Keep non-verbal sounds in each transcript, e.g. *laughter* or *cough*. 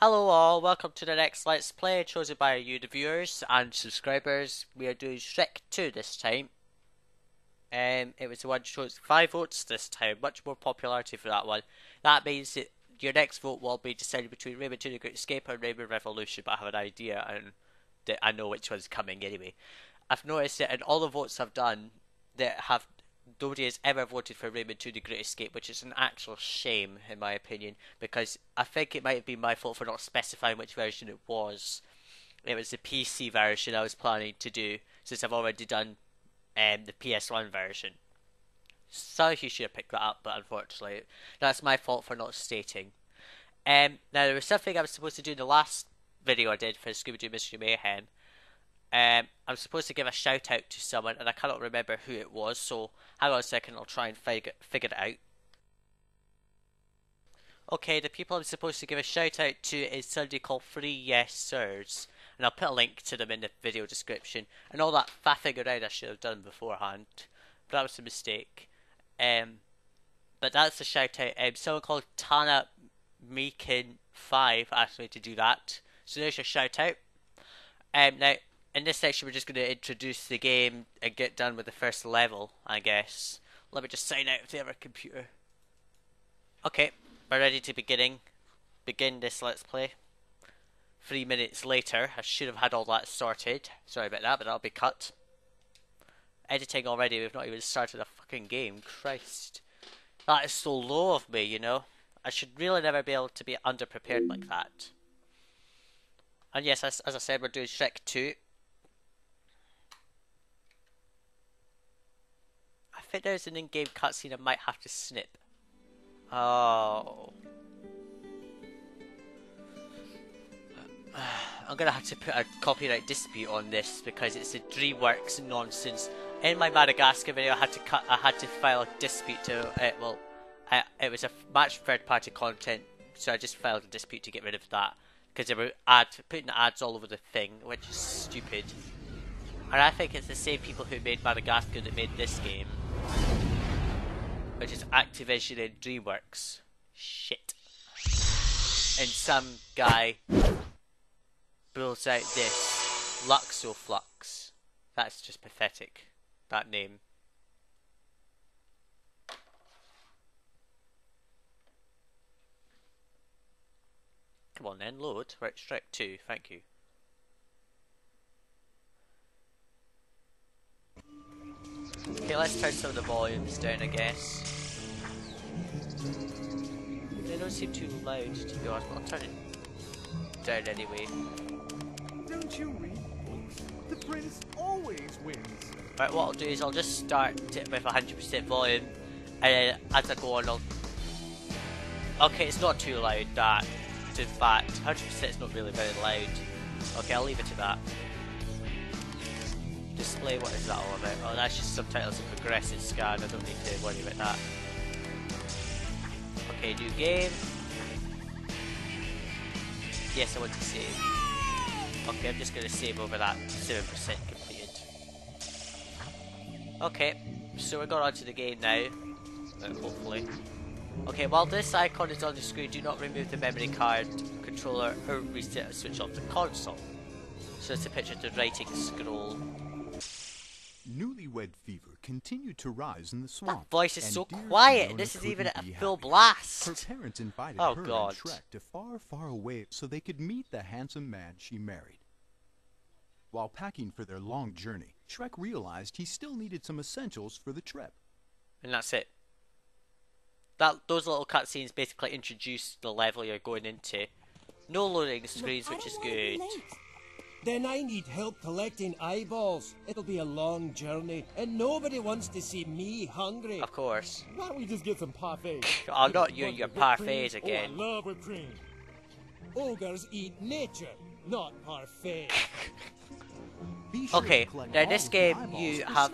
Hello all, welcome to the next Let's Play chosen by you the viewers and subscribers. We are doing Shrek 2 this time. Um, it was the one chose 5 votes this time, much more popularity for that one. That means that your next vote will be decided between Rayman 2 The Great Escape and Rayman Revolution, but I have an idea and I know which one's coming anyway. I've noticed that in all the votes I've done, that have nobody has ever voted for Rayman 2 The Great Escape, which is an actual shame, in my opinion, because I think it might have been my fault for not specifying which version it was. It was the PC version I was planning to do, since I've already done um, the PS1 version. So you should have picked that up, but unfortunately, that's my fault for not stating. Um, now, there was something I was supposed to do in the last video I did for Scooby Doo Mystery Mayhem, um, I'm supposed to give a shout out to someone, and I cannot remember who it was. So hang on a second, I'll try and figure figure it out. Okay, the people I'm supposed to give a shout out to is somebody called Three Yes Sirs, and I'll put a link to them in the video description. And all that faffing around I should have done beforehand, but that was a mistake. Um, but that's a shout out. Um, someone called Tana Meekin Five asked me to do that, so there's your shout out. Um, now in this section we're just going to introduce the game and get done with the first level, I guess. Let me just sign out of the other computer. Okay, we're ready to beginning. Begin this let's play. Three minutes later, I should have had all that sorted. Sorry about that, but that'll be cut. Editing already, we've not even started a fucking game. Christ. That is so low of me, you know. I should really never be able to be underprepared like that. And yes, as, as I said, we're doing Shrek 2. Think there's an in-game cutscene I might have to snip. Oh. I'm gonna have to put a copyright dispute on this because it's a DreamWorks nonsense. In my Madagascar video, I had to cut. I had to file a dispute to it. Uh, well, I, it was a match third-party content, so I just filed a dispute to get rid of that because they were ad putting ads all over the thing, which is stupid. And I think it's the same people who made Madagascar that made this game which is Activision and DreamWorks. Shit. And some guy builds out this Luxoflux. That's just pathetic. That name. Come on then, load. Right, Shrek 2, thank you. Okay, let's turn some of the volumes down, I guess. They don't seem too loud, to be honest, but I'll turn it down anyway. Don't you read books? The prince always wins. Right, what I'll do is I'll just start it with 100% volume, and then as I go on, I'll... Okay, it's not too loud, that. In fact, 100% is not really very loud. Okay, I'll leave it to that display, what is that all about? Oh, that's just subtitles and progressive scan, I don't need to worry about that. Okay, new game. Yes, I want to save. Okay, I'm just going to save over that 7% completed. Okay, so we're going on to the game now. Uh, hopefully. Okay, while this icon is on the screen, do not remove the memory card, controller, or reset or switch off the console. So it's a picture of the writing scroll Newlywed fever continued to rise in the swamp. That voice is so quiet. This is even a full blast. Her parents invited oh, her God. and Shrek to far, far away so they could meet the handsome man she married. While packing for their long journey, Shrek realized he still needed some essentials for the trip. And that's it. That those little cutscenes basically introduce the level you're going into. No loading screens, which is good. Then I need help collecting eyeballs. It'll be a long journey, and nobody wants to see me hungry. Of course. Why don't we just get some parfaits? *laughs* oh, not you and your parfaits again. Oh, I love whipped cream. Ogres eat nature, not parfait. *laughs* okay, now in this game you have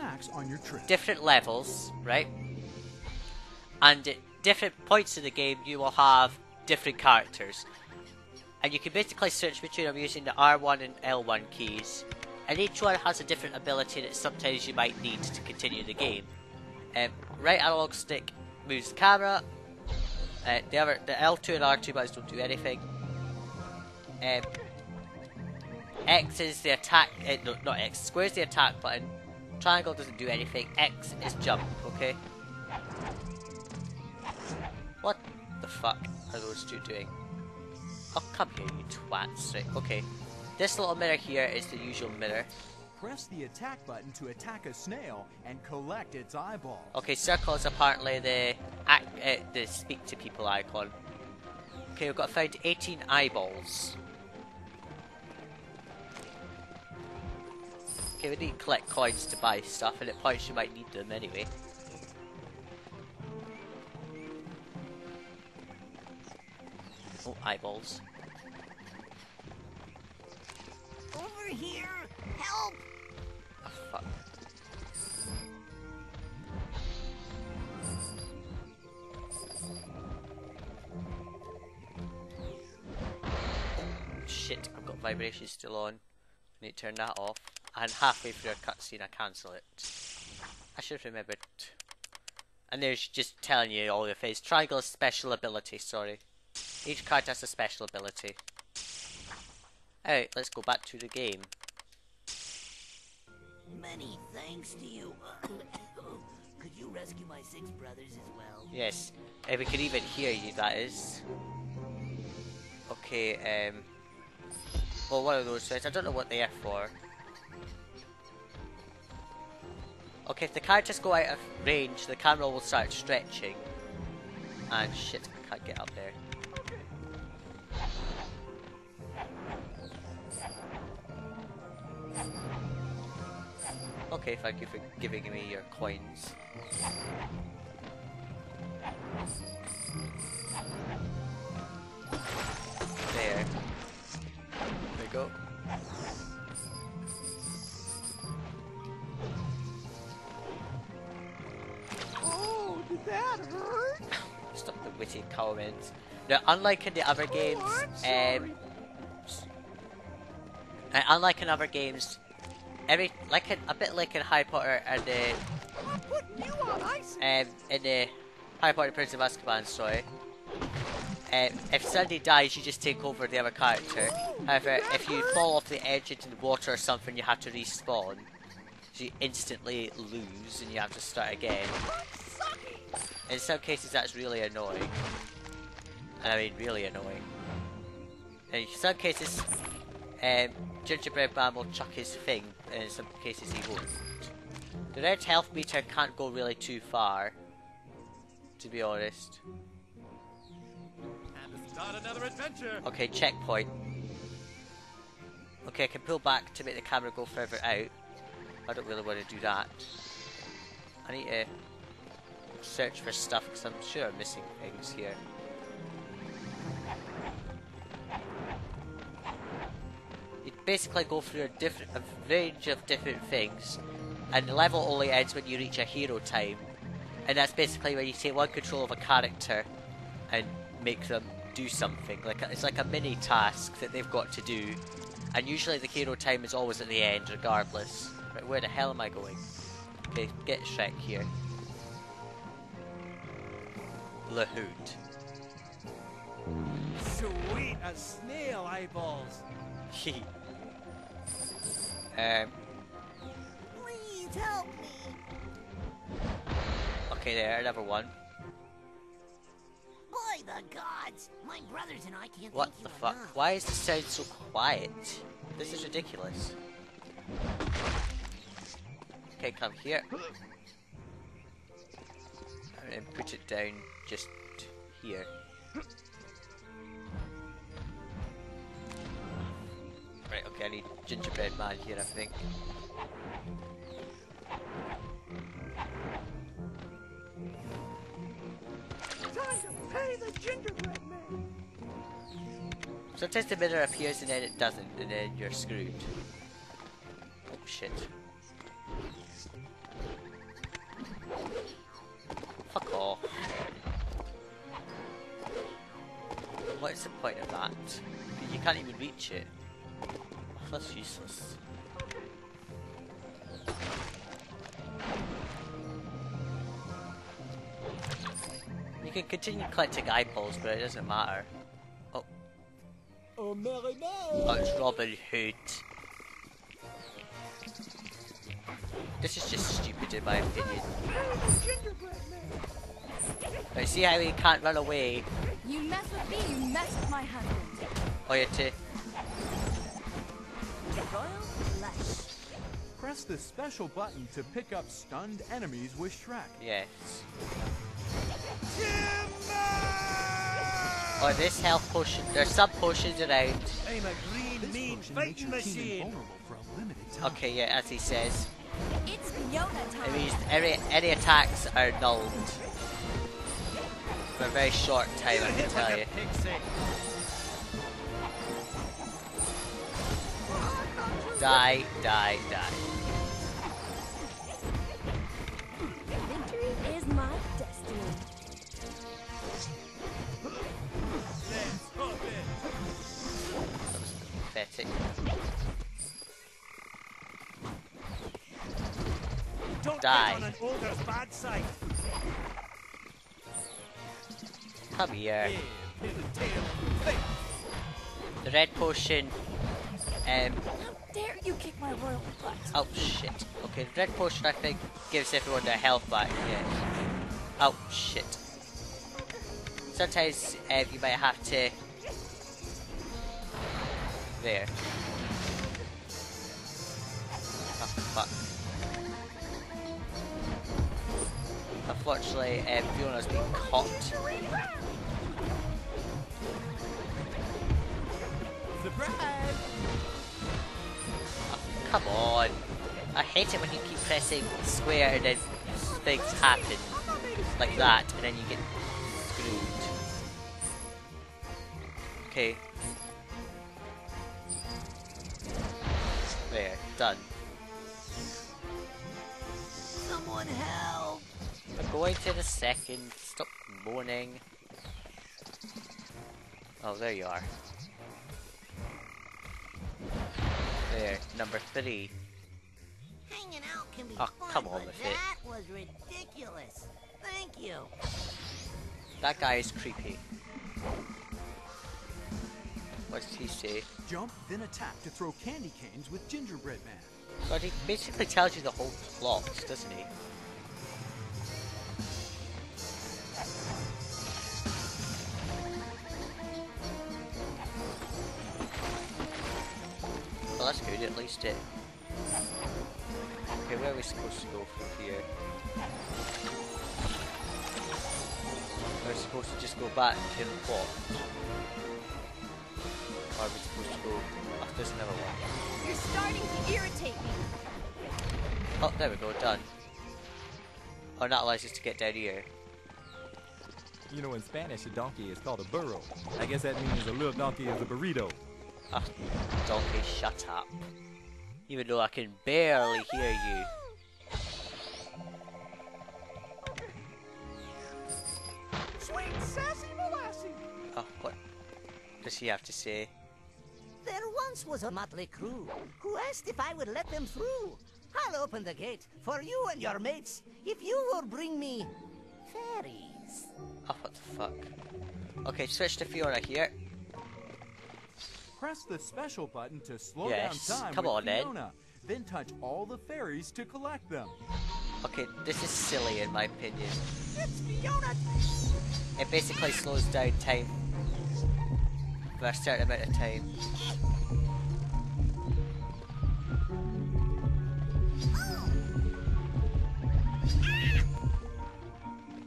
different levels, right? And at different points in the game you will have different characters and you can basically search between them using the R1 and L1 keys. And each one has a different ability that sometimes you might need to continue the game. Um, right analog stick moves the camera. Uh, the other, the L2 and R2 buttons don't do anything. Um, X is the attack. Uh, no, not X. Square is the attack button. Triangle doesn't do anything. X is jump. Okay. What the fuck are those two doing? Oh, come here, you twats. Right, okay. This little mirror here is the usual mirror. Press the attack button to attack a snail and collect its eyeball. Okay, circle is apparently the act, uh, the speak to people icon. Okay, we've got to find 18 eyeballs. Okay, we need to collect coins to buy stuff, and at points you might need them anyway. Eyeballs. Over here! Help! Oh, fuck. Shit, I've got vibrations still on. I need to turn that off. And halfway through a cutscene, I cancel it. I should have remembered. And there's just telling you all your face. Triangle special ability, sorry. Each card has a special ability. Alright, let's go back to the game. Many thanks to you. *laughs* Could you rescue my six brothers as well? Yes, and we can even hear you, that is. Okay, um... Well, one of those things, I don't know what they are for. Okay, if the characters go out of range, the camera will start stretching. And shit, I can't get up there. Okay, thank you for giving me your coins. There. There we go. Oh, did that hurt? *laughs* Stop the witty comments. Now, unlike in the other games, um, uh, unlike in other games, every like a bit like in Harry Potter and the on um, in the Harry Potter Prince of Azkaban story, um, if somebody dies, you just take over the other character. However, if you fall off the edge into the water or something, you have to respawn. So you instantly lose and you have to start again. In some cases, that's really annoying. And I mean, really annoying. In some cases, um, Gingerbread Man will chuck his thing, and in some cases he won't. The red health meter can't go really too far, to be honest. And to start another adventure. Okay, checkpoint. Okay, I can pull back to make the camera go further out. I don't really want to do that. I need to search for stuff because I'm sure I'm missing things here. Basically go through a different a range of different things, and the level only ends when you reach a hero time, and that's basically when you take one control of a character and make them do something. Like a, it's like a mini task that they've got to do, and usually the hero time is always at the end, regardless. Right, where the hell am I going? Okay, get Shrek here. Lahoot. Sweet as snail eyeballs. *laughs* Um. Please help me. Okay, there, another one. By the gods, my brothers and I can't What the fuck? enough. Why is the sound so quiet? This is ridiculous. Okay, come here. And put it down just here. Right, okay, I need gingerbread man here, I think. Time to pay the gingerbread man. Sometimes the mirror appears and then it doesn't, and then you're screwed. Oh shit. Fuck off. What is the point of that? You can't even reach it. That's useless. You can continue collecting eyeballs, but it doesn't matter. Oh. Oh, Oh, it's Robin Hood. This is just stupid in my opinion. Pay the gingerbread man. But see how he can't run away? You mess with me, you mess with my husband. Oh, yeah, too. Press the special button to pick up stunned enemies with Shrek. Yes. Oh, this health potion. There's some potions around. I'm a green, This mean fighting machine. for a time. Okay, yeah, as he says. It's Fiona It means any, any attacks are nulled. For a very short time, I can tell you. Die, die, die. Pathetic. Don't Die. get on an ogre's bad side. Come here. Yeah, little tail. Hey, The red potion. Um. How dare you kick my royal butt? Oh shit. Okay, the red potion I think gives everyone their health back. Yes. Oh shit. Sometimes um, you might have to. There. Oh. Unfortunately, um, Fiona's been caught. surprise! Oh, come on. I hate it when you keep pressing square and then things happen like that and then you get screwed. Okay. There, done. Someone help! I'm going to the second. Stop moaning. Oh, there you are. There, number three. Hanging out can be Oh, fun, come on with it. that was ridiculous. Thank you. That guy is creepy. What does he say? Jump, then attack to throw candy canes with Gingerbread Man. God, he basically tells you the whole plot, doesn't he? Well, that's good, at least it... Okay, where are we supposed to go from here? We're supposed to just go back in the Or are we supposed to go... Oh, there's another one. You're starting to irritate me. Oh, there we go, done. Oh, that allows us to get down here. You know, in Spanish, a donkey is called a burro. I guess that means a little donkey is a burrito. Ah, donkey, shut up. Even though I can barely hear you. Sweet sassy molasses. Oh, what does he have to say? There once was a motley crew who asked if I would let them through. I'll open the gate for you and your mates if you will bring me fairies. Oh, what the fuck? Okay, switch to Fiona here. Press the special button to slow Yes, down time come with on then. Then touch all the fairies to collect them. Okay, this is silly in my opinion. It's Fiona. It basically slows down time for a certain amount of time.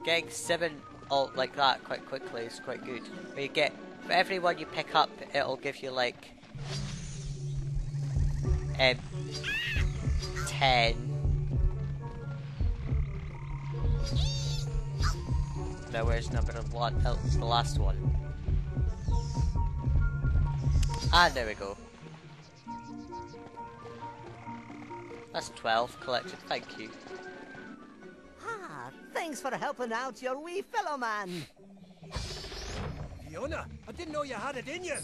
Getting seven alt like that quite quickly is quite good. But you get for every one you pick up, it'll give you like um ten. Now where's number one? Oh, the last one. Ah, there we go. That's 12 collected, thank you. Thanks for helping out your wee fellow man. Fiona, I didn't know you had it in you.